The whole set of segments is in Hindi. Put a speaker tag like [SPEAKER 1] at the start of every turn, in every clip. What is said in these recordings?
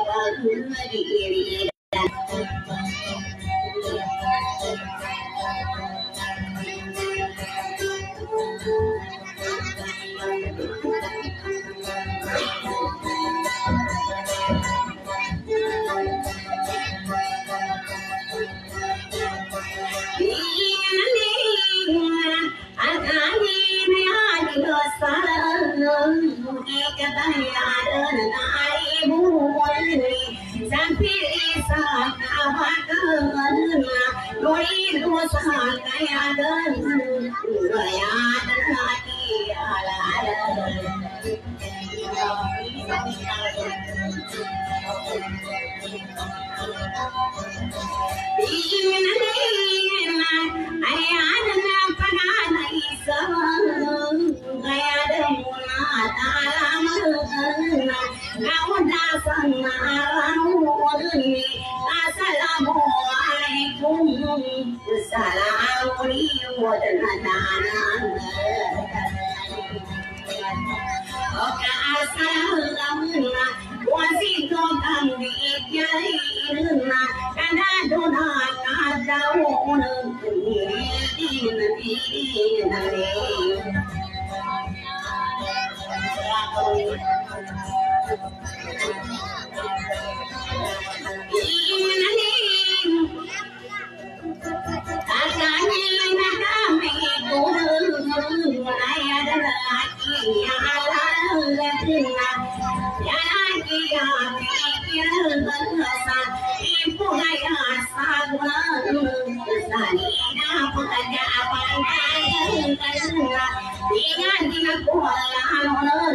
[SPEAKER 1] பாகுமரி எளிய Being a I. 红红，撒拉屋里我的那大郎哥。我干啥了嘛？我是做工的家里人嘛，干啥都拿干啥，我能给你的，你的，你的。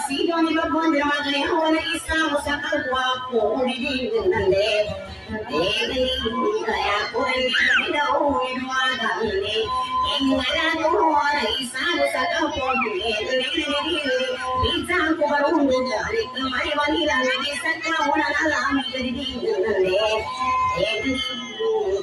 [SPEAKER 1] ang papasido ni Babondra Magayawa na isa mo sa kapwa ko Ulitin ng lep Kaya ko ang ginagawa Inuwaga ini Ingala ko na isa mo sa kapwa Pizza ko barunod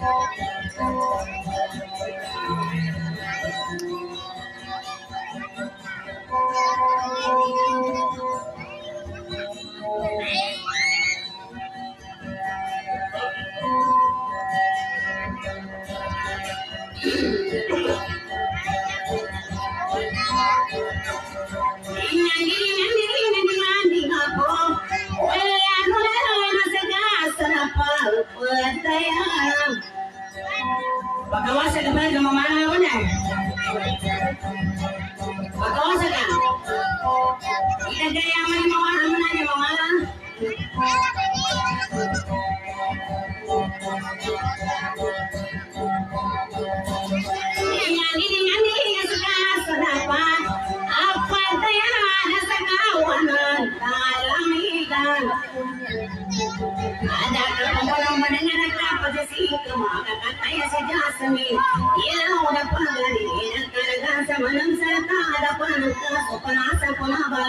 [SPEAKER 1] どうも。Pagkawasa ka pala, gamamana ako na. Pagkawasa ka. Itagayaman mo ka naman gamamana. வயசுஜாசமி இலவுட பகலி இனக்கரகாச மனம் சரகார பணக்க சுபநாச புனபல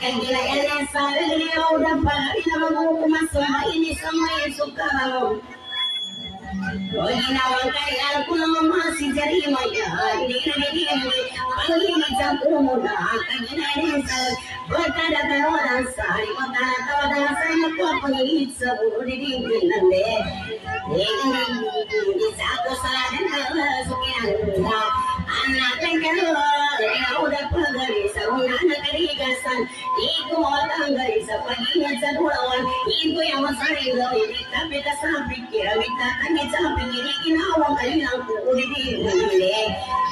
[SPEAKER 1] Anak elen sarele ini Anak sa dulawan Ito yung masaring gawin Tapi kasabik kira Mita tangit sa pikiri Inawang kanilang kukulitin Hindi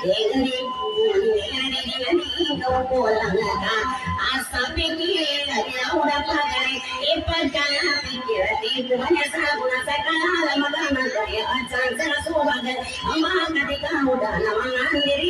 [SPEAKER 1] Hindi Hindi Hindi Ikaw ko lang naka Asa pikir Ikaw na pagari Ipagkana pikir Ito hanya sa kuna sa kalala Magana kaya At saan sa subagan Ang mga katikaw da Na mga handirin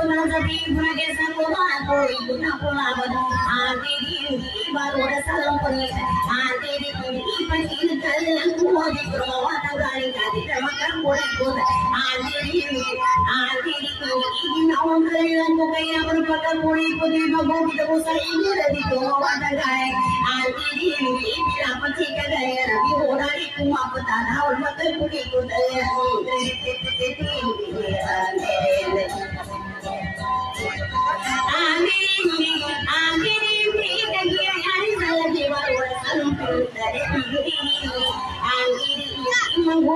[SPEAKER 1] पुनः सती गुण के संग कोई गुना पुनः बनो आते देवी बारोड़ सलम पुनी आते देवी पनीर कल मोदी प्रोवात गाड़ी गाड़ी चमकर मोड़े गोद आते देवी आते देवी इन ओंकरे लंको कई अमर पकड़ पुनी पुनी भगो की तो सही गुड़ दी प्रोवात गाए आते देवी बिना पति का गए रवि होड़ा रे कुमापता ना और मकर पुनी गोद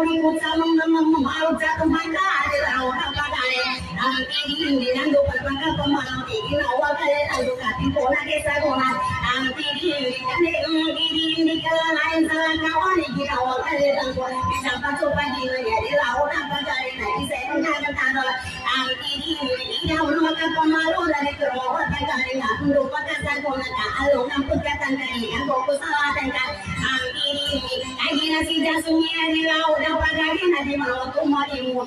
[SPEAKER 1] ಊರಿಗೂ ಚಾಲು ನಮ್ಮಮ್ಮ ಮಾವು ಚಾಲು ಮಾತಾಡಿ ನಾವು ಹಬ್ಬಗಾರೆ ನಾನು ತಿರಿಗಿ ನಂದು ಪರ್ಮಕಪ್ಪ ಮಾವಿಗೆ ನೋವಾಗರೆ ನಂದು ಕತ್ತಿ ಕೋಣಗೆ ಸಗೋಣ ನಾನು ತಿರಿಗಿ ಗಿರಿ ಇಂದಿಕಲ ನಾಯನ್ ಸಲ ಕಾವಣಿಗೆ ನೋವಾಗರೆ ನಂದು ಸಪ್ಪ ಚೊಪ್ಪ ಜೀವ ಎದೆ ನಾವು ಹಬ್ಬಗಾರೆ ನಗಿ ಸೈನಾಗ ತಾನೋಳ ನಾನು ತಿರಿಗಿ ಅವನು ಮಕ್ಕಪ್ಪ ಮಾರು ನನಗೆ ಹೋಗಬೇಕಾರೆ ನಾನು ರೂಪಕ ಸಗೋಣ ಕಾಲು ನಮ್ಮ ಪುಕ್ಕ ತಂದೆ ನಮ್ಮ ಬೋಕು ಸವಾ ತಂದೆ ನಾನು Aku mau di rumah,